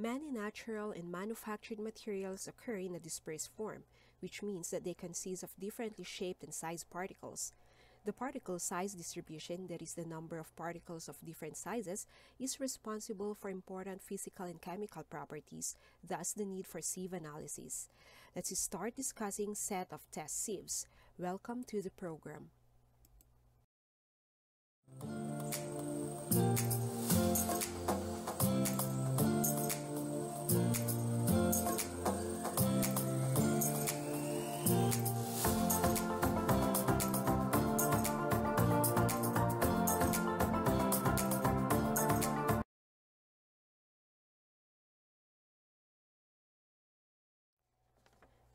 Many natural and manufactured materials occur in a dispersed form, which means that they consist of differently shaped and sized particles. The particle size distribution, that is the number of particles of different sizes, is responsible for important physical and chemical properties, thus the need for sieve analysis. Let's start discussing set of test sieves. Welcome to the program. Thank you.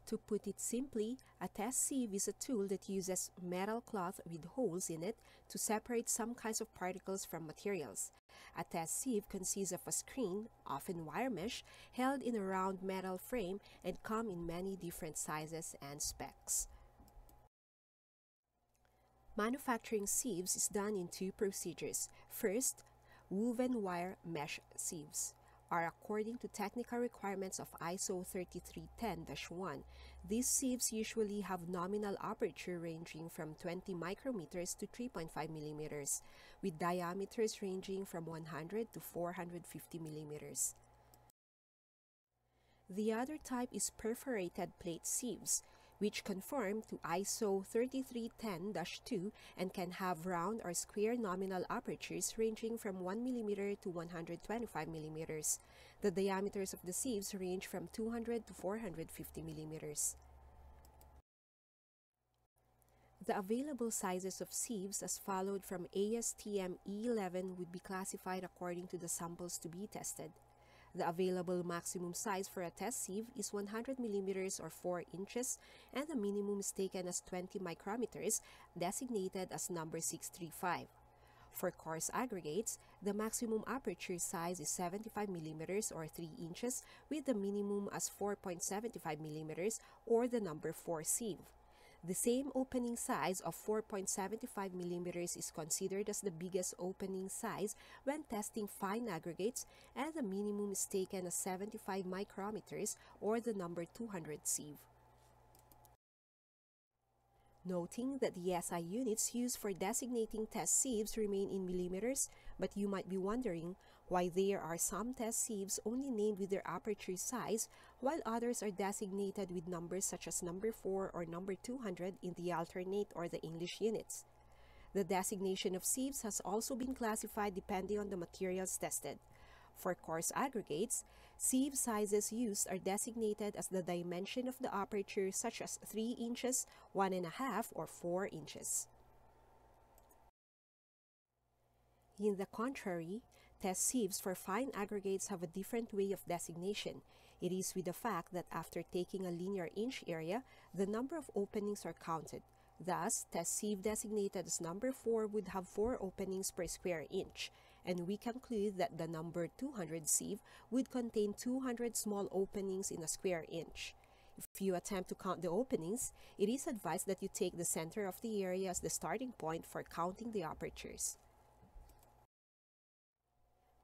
To put it simply, a test sieve is a tool that uses metal cloth with holes in it to separate some kinds of particles from materials. A test sieve consists of a screen, often wire mesh, held in a round metal frame and come in many different sizes and specs. Manufacturing sieves is done in two procedures. First, woven wire mesh sieves are according to technical requirements of ISO 3310-1. These sieves usually have nominal aperture ranging from 20 micrometers to 3.5 millimeters, with diameters ranging from 100 to 450 millimeters. The other type is perforated plate sieves, which conform to ISO 3310-2 and can have round or square nominal apertures ranging from 1 mm to 125 mm. The diameters of the sieves range from 200 to 450 mm. The available sizes of sieves as followed from ASTM E11 would be classified according to the samples to be tested. The available maximum size for a test sieve is 100 millimeters or 4 inches and the minimum is taken as 20 micrometers, designated as number 635. For coarse aggregates, the maximum aperture size is 75 millimeters or 3 inches with the minimum as 4.75 millimeters or the number 4 sieve. The same opening size of 4.75 mm is considered as the biggest opening size when testing fine aggregates and the minimum is taken as 75 micrometers or the number 200 sieve. Noting that the SI units used for designating test sieves remain in millimeters, but you might be wondering why there are some test sieves only named with their aperture size, while others are designated with numbers such as number 4 or number 200 in the alternate or the English units. The designation of sieves has also been classified depending on the materials tested. For coarse aggregates, sieve sizes used are designated as the dimension of the aperture such as 3 inches, 1.5 or 4 inches. In the contrary, test sieves for fine aggregates have a different way of designation. It is with the fact that after taking a linear inch area, the number of openings are counted. Thus, test sieve designated as number 4 would have 4 openings per square inch, and we conclude that the number 200 sieve would contain 200 small openings in a square inch. If you attempt to count the openings, it is advised that you take the center of the area as the starting point for counting the apertures.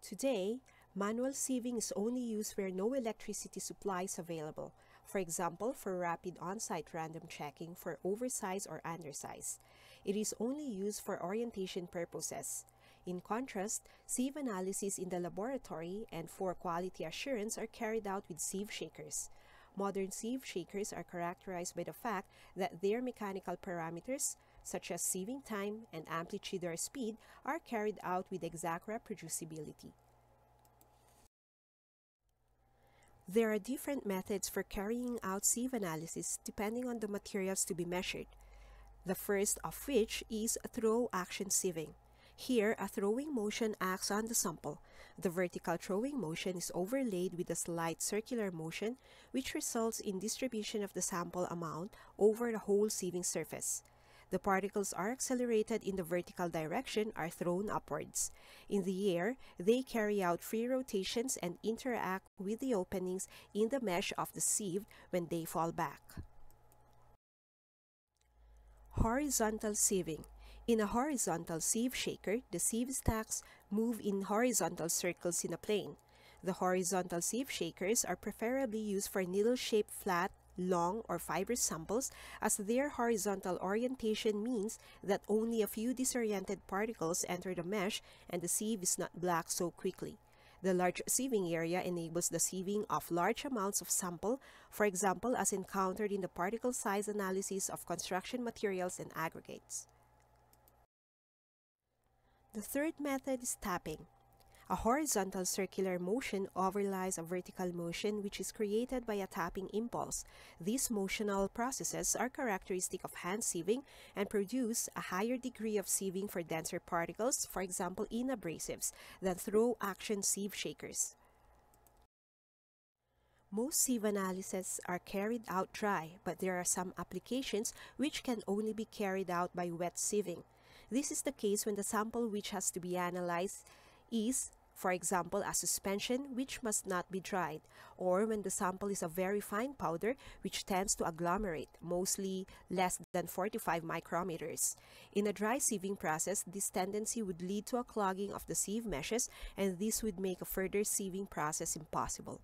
Today, manual sieving is only used where no electricity supply is available, for example, for rapid on-site random checking for oversize or undersize. It is only used for orientation purposes. In contrast, sieve analysis in the laboratory and for quality assurance are carried out with sieve shakers. Modern sieve shakers are characterized by the fact that their mechanical parameters, such as sieving time and amplitude or speed, are carried out with exact reproducibility. There are different methods for carrying out sieve analysis depending on the materials to be measured. The first of which is a throw action sieving. Here, a throwing motion acts on the sample. The vertical throwing motion is overlaid with a slight circular motion, which results in distribution of the sample amount over the whole sieving surface. The particles are accelerated in the vertical direction are thrown upwards. In the air, they carry out free rotations and interact with the openings in the mesh of the sieve when they fall back. Horizontal sieving in a horizontal sieve shaker, the sieve stacks move in horizontal circles in a plane. The horizontal sieve shakers are preferably used for needle-shaped flat, long, or fibrous samples as their horizontal orientation means that only a few disoriented particles enter the mesh and the sieve is not black so quickly. The large sieving area enables the sieving of large amounts of sample, for example as encountered in the particle size analysis of construction materials and aggregates. The third method is tapping. A horizontal circular motion overlies a vertical motion which is created by a tapping impulse. These motional processes are characteristic of hand sieving and produce a higher degree of sieving for denser particles, for example in abrasives, than throw action sieve shakers. Most sieve analyses are carried out dry, but there are some applications which can only be carried out by wet sieving. This is the case when the sample which has to be analyzed is for example, a suspension which must not be dried, or when the sample is a very fine powder which tends to agglomerate, mostly less than 45 micrometers. In a dry sieving process, this tendency would lead to a clogging of the sieve meshes and this would make a further sieving process impossible.